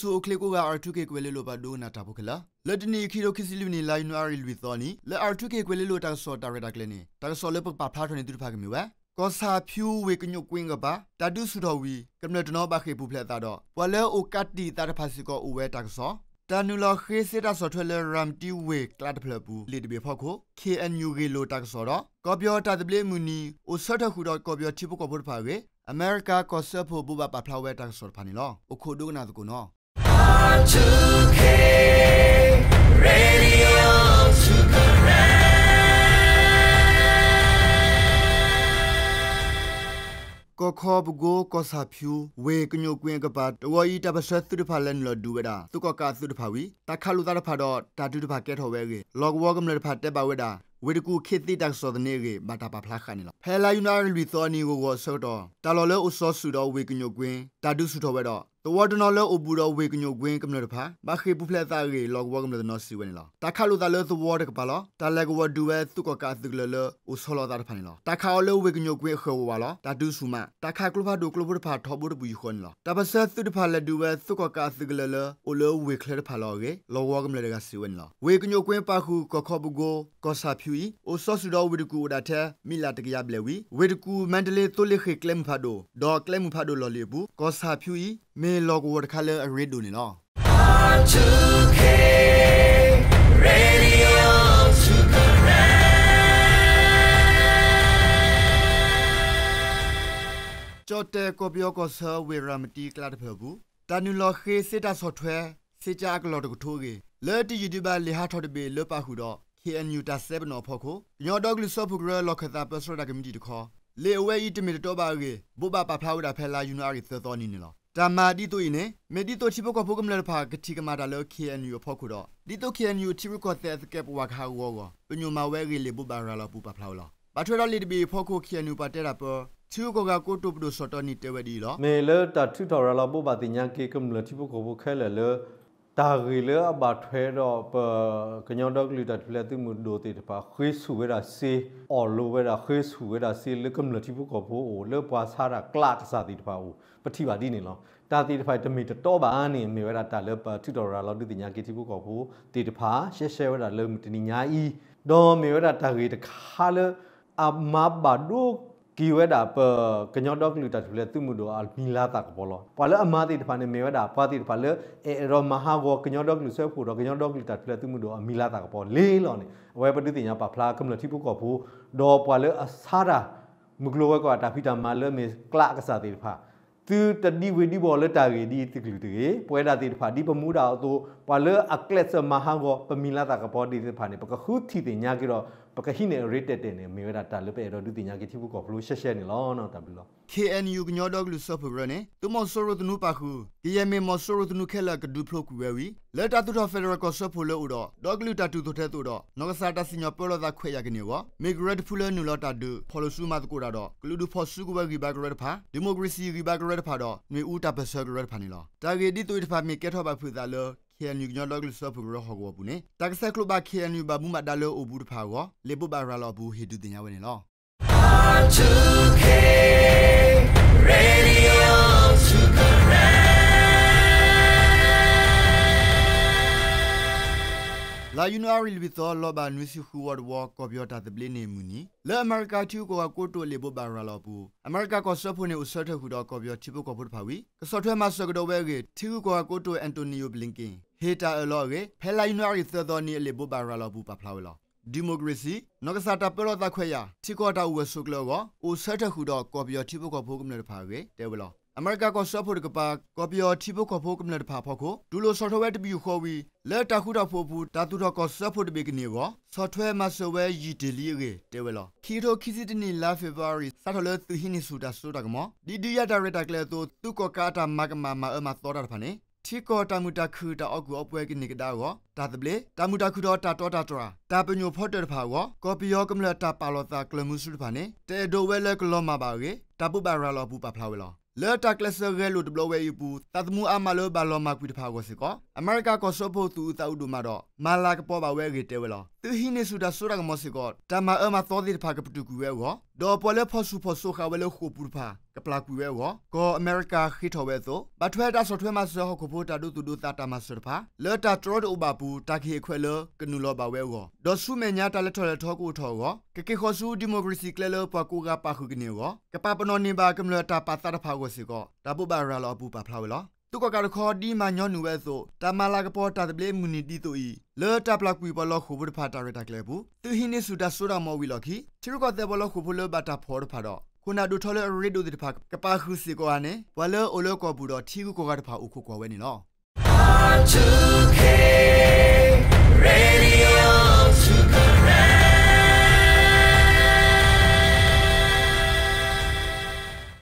ဆူအိုကလေကိုကအာထုကေကွေလေလိုပါဒိုနာတာဖိုကလာလက်တနီခီရိုခီစီလူနီလိုင်းနွာရီလူသောနီလက်အာထုကေကွေလေလိုတာဆောတာရတာကလေနီတာဆောလေပပဖလာထနေတူဖာကမီဝဲကောစာဖြူဝေကညုကွင်းကပါတာဒုစုတော်ဝီကမ္နတနောဘခေပူဖလက်တာတော့ဝလဲအိုကတ်တီတာတဖာစီကိုအိုဝဲတာဆောတန်နူလခေစတာဆော့ထွဲလရမ်တီဝေကလတ်ဖလပူလီတဘေဖောက်ကို KNU ဂေလိုတာဆောတော့ကောပြောတာတပလေမူနီအိုဆော့တခုတော့ကောပြောတိပကောဖို့ဖာဝေအမေရိကကောဆပ်ဖို့ဘူဘာပဖလာဝဲတာဆော့ဖာနီလောအခုဒုကနာတကူနော် R2K Radio to correct ကခောဘဂိုကောစာဖြူဝေကညိုကွင်းကပါတဝီတပဆက်သူတဖာလန်လော်ဒူဝဒါသူကကသူတဖာဝီတခါလူတာဖာတော့တာတူတဖာကဲထော်ဝဲကေလော့ဝေါကမလတဖာတက်ပါဝဲတာဝေတကူခေတိတက်စောဒနေကေဘာတာပါဖလာခါနေလားဖဲလာယူနာရီသောနီကိုကိုဆော့တော့တာလော်လဲအစောဆူတော့ဝေကညိုကွင်းတာတူဆူထော်ဝဲတော့ တဝဒနော်လောအဘူတော်ဝေကညိုကွင်းကမ္နတဖာဘာခေပူဖလက်သားရေလောကဝကမ္နတနော်စီဝဲနေလားတခါလို့တလဲသဝဒကပါလားတလဲကဝဒူဝဲသူကကသုကလလအိုဆောလာတာဖာနေလားတခါလောဝေကညိုကွင်းခေဝဝလားတဒူဆူမတခါကလဖာဒူကလဘဖာထောဘူဘူခွန်လားတပဆက်သူတဖာလက်ဒူဝဲသူကကသုကလလအိုလောဝေခလက်ဖာလောရေလောဝကမ္နတကစီဝဲနေလားဝေကညိုကွင်းပါခုကခောဘူကိုကောစာဖြူဤအိုဆောဆူတော်ဝေတကူဒါတဲ့မိလာတကရဘလေဝီဝေတကူမန္တလေးတိုလိခေကလမ်ဖာဒိုဒေါ်ကလမ်ဖာဒိုလော်လီဘူးကောစာဖြူဤမေလောကဝတ်ခါလေအရစ်ဒူနေနော် R2K Radio to correct ကြော့တဲကောပြောကောဆာဝေရမတီကလာတဖေဘူးတန်နူလခေစစ်တာဆော့ထွဲစစ်ကြကလော်တကထိုးကေလဲတီယူတူဘာလေဟာထော်တဘေလပခုတော့ KNU တာ7နော်ဖို့ကိုညောဒေါဂလဆော့ဖူဂရလော်ခတာပစရဒါကမတီတခေါ်လေဝဲဤတမီတော့ပါကေဘူဘာပဖလာဝဒါဖဲလာယူနာရီသသောနီနေလော တမာဒီတိုင်းနေမေဒီတိုချိပကဖုကမလဖာကတိကမာဒါလော KNU ဖို့ခုတော့ဒီတို KNU ချိပကတဲ့ကပ်ဝါခါဝောကပညုမဝဲကေလေဘူဘာရာလောပူပဖလာလောဘာထွေတော်လီတဘီဖို့ခု KNU ပါတဲ့တာပေါ်ချူကိုကကိုတုပဒိုစော်တော်နီတဲဝဒီလောမေလတာထူတော်ရလာဘောပါတင်ညာကေကမလတိဘကိုဘခဲလေလေ တာဂီလေအဘထွဲတော့ပကညောဒေါကလီတတ်ဖလက်သူမဒိုတေတပါခွေးဆူဝဲတာစေအော်လိုဝဲတာခွေးဆူဝဲတာစေလေကမလတိဘကိုဘောအိုလေပွားစားတာကလတ်စားတီတပါဦးပတိပါဒီနေလောတာတီတဖာတမီတော့ပါနေမေဝဲတာတာလေပထူတော်ရလာဒုတင်ညာကေတိဘကိုဘောတေတဖာရှဲရှဲဝဲတာလေမတနီညာဤဒေါ်မေဝဲတာတာဂီတခါလေအမဘာဒို ကီဝဲတာပကညောဒေါကလူတာထူလေသူမှုတော့အမီလာတာကဘောလောပါလအမာတိတဖာနေမေဝဲတာပါတိတဖာလေအဲရောမဟာဝကညောဒေါကလူဆွဲဖို့တော့ကညောဒေါကလူတာထူလေသူမှုတော့အမီလာတာကဘောလေးလောနေဝဲပတိတင်ညာပါဖလာကမလတိပုကောဘူးဒေါ်ပါလေအဆာရာမဂလိုဝဲကတာဖီတာမာလေမေကလကစားတိတဖာသူတဒီဝေဒီဘောလတာရီဒီတိကလူတေပွဲတာတိတဖာဒီပမှုတာတော့ပါလေအကလက်စမဟာဝပမီလာတာကဘောဒီတဖာနေပကခုတီတင်ညာကြတော့ ပကဟိနေ rated တဲ့နေမေဝတာတာလပဲတော့ဒုတိယကိတိဘူးကောဘလို့ရှက်ရှက်နေလောနော်တဘလို့ KNU ကညောဒေါကလူဆော့ဖရနေသူမဆောရတနုပါခု KMA မဆောရတနုခဲလာကဒူဖလိုကူဝဲဝီလက်တာတူတော်ဖက်ဒရယ်ကောဆော့ဖိုလို့တော့ဒေါကလူတာတူတူတဲ့တူတော့နောကစားတစညပေါ်လာခွဲရကနေဝမေဂရက်ဖူလနူလတာဒူဖော်လို့ဆူမတ်ကိုတာတော့ကလူဒူဖော်ဆူကိုဘဂီဘဂရက်ဖာဒီမိုကရေစီဂီဘဂရက်ဖာတော့မြေဦးတာပဆဂရက်ဖာနေလောတာဂေဒီတူတဖာမြေကက်ထောပါဖူတာလော KNU ညောဒေါကလူဆော့ဖရဟောကောဘူးနေတက္ကဆက်ကလဘ KNU ဘာဘူးမဒါလောအဘူးတဖာကောလေပုဘာရာလောဘူးဟေဒူတင်ရဝနေလော R2K Radio to correct လာယူနာရီလီသောလောဘာနွီစီခူဝတ်ဝါကော်ပြောတာတပလင်းနေမူနီလဲအမေရိကတူကိုကိုတိုလေဘဘာရာလောပူအမေရိကကောဆော့ဖုန်နေဥဆော့ထခုတော့ကော်ပြောချီပုကောဖုတ်ဖာဝီကဆော့ထွဲမဆော့ကတော့ဝဲကေတီကူကိုကိုတိုအန်တိုနီယိုဘလင်ကင် ဟေတာအလောကေဖဲလာယူနာရီသောသောနီလေဘဘာရာလောပူပဖလာဝဲလောဒီမိုကရေစီနောက်ကစားတာပလောတာခွဲရတီကောတာဝဲဆုကလောကိုအိုဆော့ထခုတော့ကော်ပြောချီပုကောဖုကမနေဖာကေတဲဝဲလောအမေရိကကဆော့ဖို့ကပါကော်ပီယိုတီဘုကဖို့ကမလတဖာဖို့ကိုဒူလိုဆော့ဖ်ဝဲတဘီခေါ်ဝီလက်တခုတော့ဖို့ဘူးတာတူတော့ကဆော့ဖို့တဘီကနေရောဆော့ဖ်ဝဲမဆော့ဝဲယီတယ်လီရေတဲဝဲလောခီတိုခီစီတနီလာဖေဗရီစာထလသူဟိနီဆူတာဆူတာကမောဒီဒီယာဒါရတာကလေတိုသူကကာတာမကမမအမသောတာဖာနေ တီကောတမူတခုတာအကူအပွဲကိနေကဒါရောတာတပလေတမူတခုတော့တာတော်တာတရာတာပညိုဖော့တဲ့ဖာရောကော်ပီယောကမလတာပါလောတာကလမှုစုဖာနေတဲဒိုဝဲလကလောမပါရေတပုပါရာလောပူပါဖလာဝဲလောလဲတာကလဆရဲလို့ဒဘလဝဲယူပူတတ်မှုအမလောဘလောမကွီတဖာကိုစကောအမေရိကကောဆောဖို့သူတာဥဒူမာတော့မာလာကပေါ်ပါဝဲကေတဲဝဲလောသူဟင်းနေစုဒါဆိုရကမစကောတမအမသောဒီဖာကပတူကူဝဲကောဒေါ်ပေါ်လေဖောဆူဖောဆူခါဝဲလခုပူဖာကပလာကူဝဲကောကောအမေရိကခိထောဝဲသောဘတ်ထွဲတာဆော့ထွဲမဆောဟခုဖိုတာဒုတူဒုတာတာမဆောဖာလော်တာထရောဒဥပပူတာခေခွဲလကနူလောဘဝဲကောဒေါ်ဆုမေညာတလက်ထော်လက်ထောကူထောကောကကေခောဆူဒီမိုကရေစီကလဲလပကူကပါခုကနေကောကပပနောနေပါကမလတာပါတာဖာကိုစီကောတပုပါရလောပူပါဖလာဝဲလော တုကကရခေါ်ဒီမညောနူဝဲဆိုတမလာကပေါ်တာတပလေမူနီတီတူဤလော်တာပလကွီဘလောခုဘုဖာတာရတာကလေဘူးသူဟင်းနေစုတာဆိုရမောဝီလော်ခီချီရကတဲ့ဘလောခုဘလောဘတာဖော်ဖာတော့ခုနာဒူထော်လရီဒူဒီဖာကပါခုစီကောအနေဘလောအိုလောကောဘူးတော့ထီကူကောကတဖာဥခုကောဝဲနေနော် R2K Radio